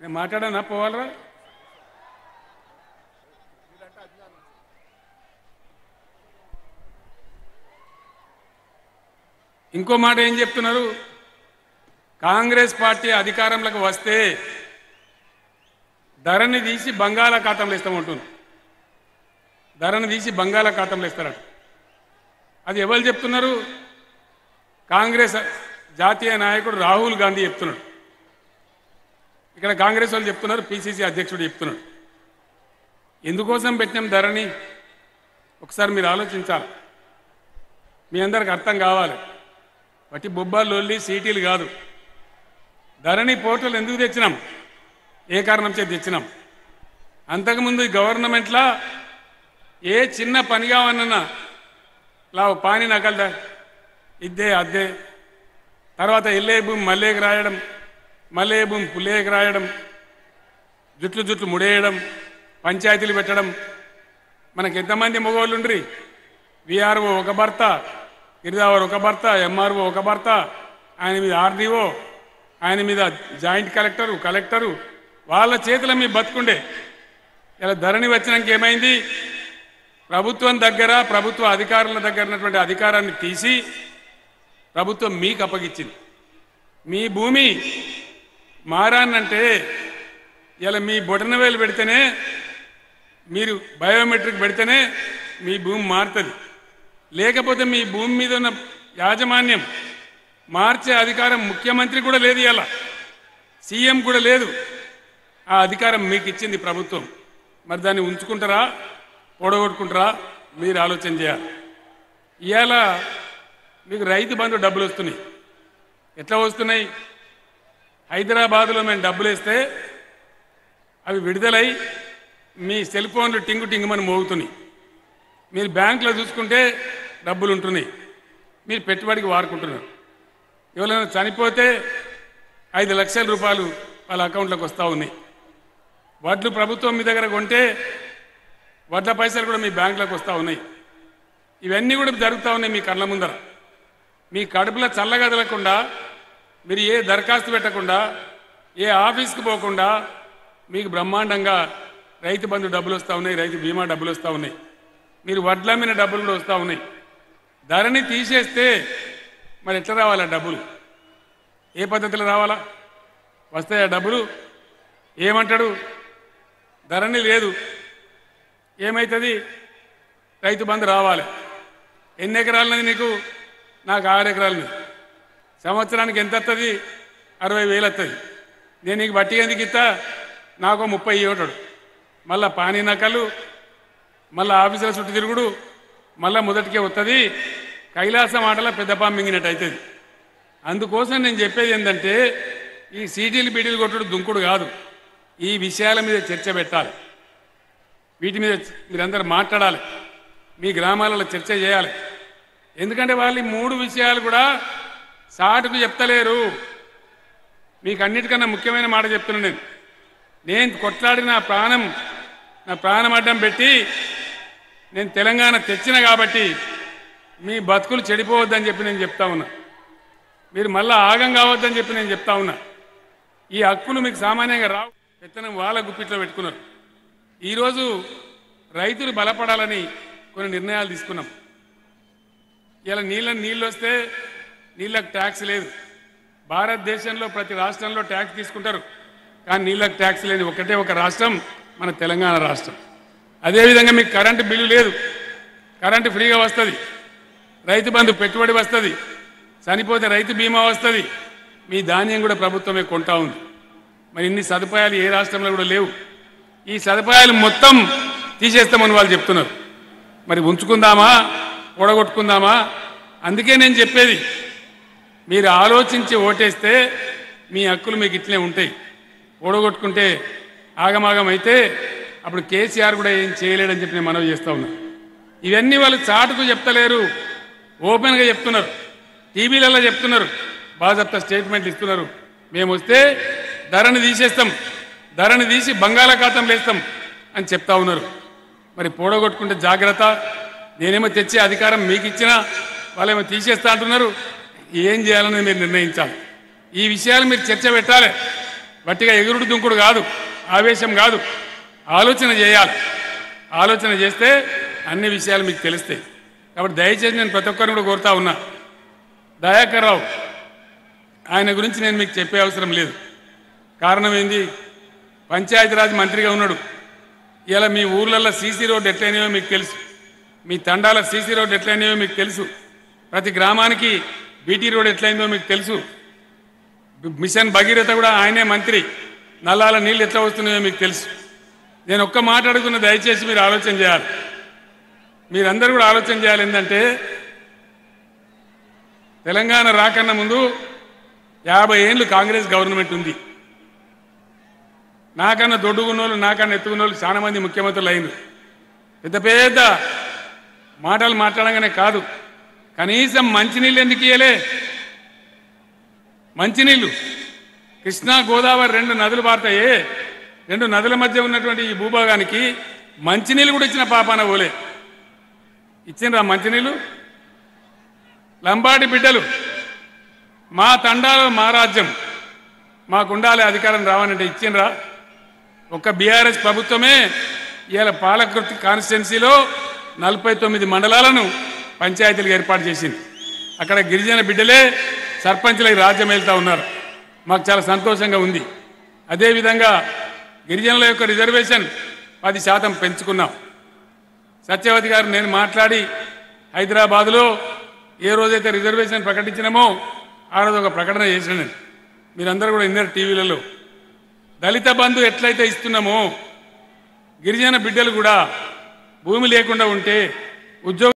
నేను మాట్లాడానా? పోవాలరా? ఇంకో మాట ఏం చెప్తున్నారు? కాంగ్రెస్ పార్టీ అధికారంలోకి వస్తే ధరని తీసి బంగాళాఖాతంలో ఇస్తామంటుంది ధరని తీసి బంగాళాఖాతంలో ఇస్తారట. అది ఎవరు చెప్తున్నారు? కాంగ్రెస్ జాతీయ నాయకుడు రాహుల్ గాంధీ చెప్తున్నాడు. ఇక్కడ కాంగ్రెస్ వాళ్ళు చెప్తున్నారు పిసిసి అధ్యక్షుడు చెప్తున్నాడు. ఎందుకోసం పెట్టినాం ధరని ఒకసారి మీరు ఆలోచించాలి. మీ అందరికి అర్థం కావాలి. వట్టి బొబ్బాలు లొల్లి సీటీలు కాదు. ధరణి పోర్టల్ ఎందుకు తెచ్చినాం? ఏ కారణం చేతి తెచ్చినాం? అంతకుముందు ఈ గవర్నమెంట్లో ఏ చిన్న పని కావన్నా లావు పాని నకల్దా ఇద్దే అద్దే. తర్వాత ఎల్లే భూమి మళ్ళీకి రాయడం. మలేబుం పుల్లేకి రాయడం జుట్లు జుట్లు ముడేయడం పంచాయతీలు పెట్టడం. మనకి ఎంతమంది మగవాళ్ళు ఉండ్రి విఆర్ఓ ఒక భర్త గిరిదావర్ ఒక భర్త ఎంఆర్ఓ ఒక భర్త ఆయన మీద ఆర్డీఓ ఆయన మీద జాయింట్ కలెక్టరు కలెక్టరు. వాళ్ళ చేతుల మీ బతుకుండే. ఇలా ధరణి వచ్చినాక ఏమైంది? ప్రభుత్వం దగ్గర ప్రభుత్వ అధికారుల దగ్గర ఉన్నటువంటి అధికారాన్ని తీసి ప్రభుత్వం మీకు అప్పగించింది. మీ భూమి మారానంటే ఇలా మీ బొటనవేలు పెడితేనే మీరు బయోమెట్రిక్ పెడితేనే మీ భూమి మారుతుంది. లేకపోతే మీ భూమి మీద ఉన్న యాజమాన్యం మార్చే అధికారం ముఖ్యమంత్రి కూడా లేదు ఇలా. సీఎం కూడా లేదు. ఆ అధికారం మీకు ఇచ్చింది ప్రభుత్వం. మరి దాన్ని ఉంచుకుంటారా? పొడగొట్టుకుంటారా? మీరు ఆలోచన చేయాలి. ఇవాళ మీకు రైతు బంధు డబ్బులు వస్తున్నాయి. ఎట్లా వస్తున్నాయి? హైదరాబాద్లో మేము డబ్బులు ఇస్తే అవి విడుదలై మీ సెల్ ఫోన్లు టింగు టింగుమని మోగుతున్నాయి. మీరు బ్యాంకులో చూసుకుంటే డబ్బులు ఉంటున్నాయి మీరు పెట్టుబడికి వాడుకుంటున్నారు. ఎవరైనా చనిపోతే ఐదు లక్షల రూపాయలు వాళ్ళ అకౌంట్లోకి వస్తూ ఉన్నాయి. వడ్లు ప్రభుత్వం మీ దగ్గర కొంటే వడ్ల పైసలు కూడా మీ బ్యాంకులోకి వస్తూ ఉన్నాయి. ఇవన్నీ కూడా జరుగుతూ ఉన్నాయి మీ కళ్ళ ముందర. మీ కడుపులో చల్లగదలకుండా మీరు ఏ దరఖాస్తు పెట్టకుండా ఏ ఆఫీస్కి పోకుండా మీకు బ్రహ్మాండంగా రైతు బంధు డబ్బులు వస్తూ ఉన్నాయి రైతు బీమా డబ్బులు వస్తూ ఉన్నాయి. మీరు వడ్లమ్మిన డబ్బులు కూడా వస్తూ ఉన్నాయి. ధరని తీసేస్తే మరి ఎట్లా రావాలా డబ్బులు? ఏ పద్ధతిలో రావాలా? వస్తాయా డబ్బులు? ఏమంటాడు? ధరని లేదు. ఏమవుతుంది రైతు బంధు రావాలి. ఎన్ని ఎకరాలన్నది నీకు? నాకు ఆరు ఎకరాలని సంవత్సరానికి ఎంత వస్తుంది అరవై వేలు వస్తుంది నేను నీకు బట్టి ఎందుకు ఇస్తా? నాకు ముప్పై ఇవ్వటాడు. మళ్ళా పానీ నకలు మళ్ళా ఆఫీసుల చుట్టూ తిరుగుడు మళ్ళా మొదటికే వస్తుంది కైలాసం ఆటలో పెద్ద పాము మింగినట్టు అవుతుంది అందుకోసం నేను చెప్పేది ఏంటంటే ఈ సీటీలు బీటీలు కొట్టుడు దుంకుడు కాదు. ఈ విషయాల మీద చర్చ పెట్టాలి. వీటి మీద మీరందరూ మాట్లాడాలి. మీ గ్రామాలలో చర్చ చేయాలి. ఎందుకంటే వాళ్ళు మూడు విషయాలు కూడా సాటుకు చెప్తలేరు. మీకు అన్నిటికన్నా ముఖ్యమైన మాట చెప్తున్నాను నేను. నేను కొట్లాడి నా ప్రాణం నా ప్రాణం అడ్డం పెట్టి నేను తెలంగాణ తెచ్చిన కాబట్టి మీ బతుకులు చెడిపోవద్దని చెప్పి నేను చెప్తా ఉన్నా. మీరు మళ్ళా ఆగం కావద్దని చెప్పి నేను చెప్తా ఉన్నా. ఈ హక్కులు మీకు సామాన్యంగా రావు. విత్తనం వాళ్ళ గుప్పిట్లో పెట్టుకున్నారు. ఈరోజు రైతులు బలపడాలని కొన్ని నిర్ణయాలు తీసుకున్నాం. ఇలా నీళ్ళ నీళ్ళు వస్తే నీళ్ళకి ట్యాక్స్ లేదు. భారతదేశంలో ప్రతి రాష్ట్రంలో ట్యాక్స్ తీసుకుంటారు. కానీ నీళ్ళకి ట్యాక్స్ లేని ఒకటే ఒక రాష్ట్రం మన తెలంగాణ రాష్ట్రం. అదేవిధంగా మీకు కరెంటు బిల్లు లేదు. కరెంటు ఫ్రీగా వస్తుంది. రైతు బంధు పెట్టుబడి వస్తుంది. చనిపోతే రైతు బీమా వస్తుంది. మీ ధాన్యం కూడా ప్రభుత్వమే కొంటా ఉంది. మరి ఇన్ని సదుపాయాలు ఏ రాష్ట్రంలో కూడా లేవు. ఈ సదుపాయాలు మొత్తం తీసేస్తామని వాళ్ళు చెప్తున్నారు. మరి ఉంచుకుందామా? కూడగొట్టుకుందామా అందుకే నేను చెప్పేది. మీరు ఆలోచించి ఓటేస్తే మీ హక్కులు మీకు ఇట్లే ఉంటాయి. ఓడగొట్టుకుంటే ఆగమాగం అయితే అప్పుడు కేసీఆర్ కూడా ఏం చేయలేడని చెప్పి నేను మనవి చేస్తా ఉన్నా. ఇవన్నీ వాళ్ళు చాటుకు చెప్తలేరు. ఓపెన్గా చెప్తున్నారు. టీవీలలో చెప్తున్నారు. బాజప్త స్టేట్మెంట్లు ఇస్తున్నారు. మేము వస్తే ధరని తీసేస్తాం. ధరని తీసి బంగాళాఖాతం వేస్తాం అని చెప్తా ఉన్నారు. మరి పోడగొట్టుకుంటే జాగ్రత్త. నేనేమో తెచ్చే అధికారం మీకు ఇచ్చినా వాళ్ళేమో తీసేస్తా అంటున్నారు. ఏం చేయాలని మీరు నిర్ణయించాలి. ఈ విషయాలు మీరు చర్చ పెట్టాలి. బట్టిగా ఎగురుడు దుంకుడు కాదు ఆవేశం కాదు. ఆలోచన చేయాలి. ఆలోచన చేస్తే అన్ని విషయాలు మీకు తెలుస్తాయి. కాబట్టి దయచేసి నేను ప్రతి ఒక్కరిని కూడా కోరుతా ఉన్నా. దయాకర్ రావు ఆయన గురించి నేను మీకు చెప్పే అవసరం లేదు. కారణం ఏంది? పంచాయతీరాజ్ మంత్రిగా ఉన్నాడు. ఇలా మీ ఊర్లలో సీసీ రోడ్డు ఎట్లయినాయో మీకు తెలుసు. మీ తండాల సీసీ రోడ్డు ఎట్లయినాయో మీకు తెలుసు. ప్రతి గ్రామానికి బీటీ రోడ్ ఎట్లయిందో మీకు తెలుసు. మిషన్ భగీరథ కూడా ఆయనే మంత్రి. నల్లాల నీళ్ళు ఎట్లా వస్తున్నాయో మీకు తెలుసు. నేను ఒక్క మాట అడుగుతున్న దయచేసి మీరు ఆలోచన చేయాలి. మీరందరూ కూడా ఆలోచన చేయాలి ఏంటంటే తెలంగాణ రాకన్నా ముందు యాభై ఏళ్ళు కాంగ్రెస్ గవర్నమెంట్ ఉంది. నాకన్నా దొడ్డుకున్నోళ్ళు నాకన్నా ఎత్తుకున్నోళ్ళు చాలా మంది ముఖ్యమంత్రులు అయినరు. పెద్ద పెద్ద మాటలు మాట్లాడంగానే కాదు. కనీసం మంచినీళ్ళు ఎందుకు ఇయ్యలే? మంచినీళ్ళు. కృష్ణా గోదావరి రెండు నదులు పారుతాయి. రెండు నదుల మధ్య ఉన్నటువంటి ఈ భూభాగానికి మంచినీళ్ళు కూడా ఇచ్చిన పాపాన ఓలే ఇచ్చిండ్రా మంచినీళ్ళు? లంబాడి బిడ్డలు మా తండాలో మా రాజ్యం. మాకుండాలి అధికారం రావాలంటే ఇచ్చిండ్రా. ఒక్క బీఆర్ఎస్ ప్రభుత్వమే ఇవాళ పాలకృతి కాన్స్టిట్యున్సీలో నలభై తొమ్మిది మండలాలను పంచాయతీలకు ఏర్పాటు చేసింది. అక్కడ గిరిజన బిడ్డలే సర్పంచులకి రాజ్యం ఉన్నారు. మాకు చాలా సంతోషంగా ఉంది. అదేవిధంగా గిరిజనుల యొక్క రిజర్వేషన్ పది శాతం పెంచుకున్నాం. సత్యవతి గారు నేను మాట్లాడి హైదరాబాదులో ఏ రోజైతే రిజర్వేషన్ ప్రకటించినామో ఆ రోజు ఒక ప్రకటన చేసినాను మీరందరూ కూడా ఇన్నర్ టీవీలలో. దళిత బంధు ఎట్లయితే ఇస్తున్నామో గిరిజన బిడ్డలు కూడా భూమి లేకుండా ఉంటే ఉద్యోగ